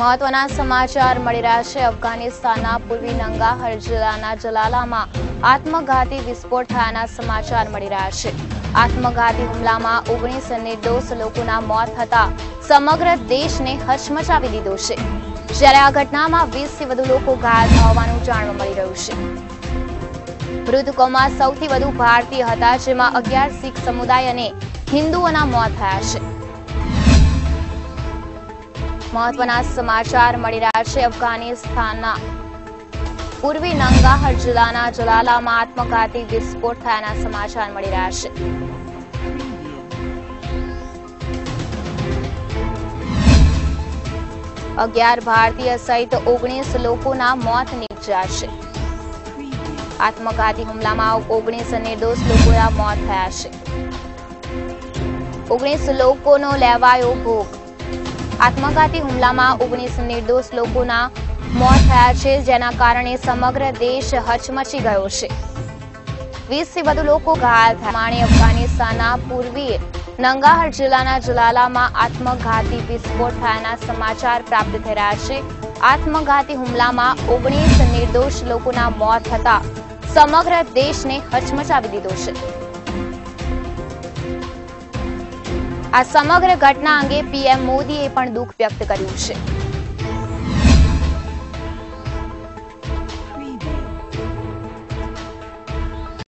મહત્વના સમાચાર મળી રહ્યા છે. અફઘાનિસ્તાનના પૂર્વી નંગાહર જિલ્લાના જલાલામાં આત્મઘાતી વિસ્ફોટ થયાના સમાચાર મળી રહ્યા છે. આત્મઘાતી હુમલામાં ઓગણીસ નિર્દોષ લોકોના મોત થતા સમગ્ર દેશને હચમચાવી દીધો છે. જ્યારે આ ઘટનામાં વીસથી વધુ લોકો ઘાયલ થવાનું જાણવા મળી રહ્યું છે. મૃતકોમાં સૌથી વધુ ભારતીય હતા, જેમાં અગિયાર શીખ સમુદાય અને હિન્દુઓના મોત થયા છે. મહત્વના સમાચાર મળી રહ્યા છે અફઘાનિસ્તાનના પૂર્વી નંગાહર જિલ્લાના જલાલામાં આત્મઘાતી વિસ્ફોટ થયાના સમાચાર મળી રહ્યા છે. અગિયાર ભારતીય સહિત ઓગણીસ લોકોના મોત નીપજ્યા છે. આત્મઘાતી હુમલામાં ઓગણીસ નિર્દોષ લોકોના મોત થયા છે. ઓગણીસ લોકોનો લેવાયો ભોગ. આત્મઘાતી હુમલામાં ઓગણીસ નિર્દોષ લોકોના મોત થયા છે, જેના કારણે સમગ્ર દેશ હચમચી ગયો છે. વીસથી વધુ લોકો ઘાયલ થયા. માણે અફઘાનિસ્તાનના પૂર્વીય નંગાહર જિલ્લાના જલાલામાં આત્મઘાતી વિસ્ફોટ થયાના સમાચાર પ્રાપ્ત થઈ રહ્યા છે. આત્મઘાતી હુમલામાં ઓગણીસ નિર્દોષ લોકોના મોત થતા સમગ્ર દેશને હચમચાવી દીધો છે. આ સમગ્ર ઘટના અંગે પીએમ મોદીએ પણ દુઃખ વ્યક્ત કર્યું છે.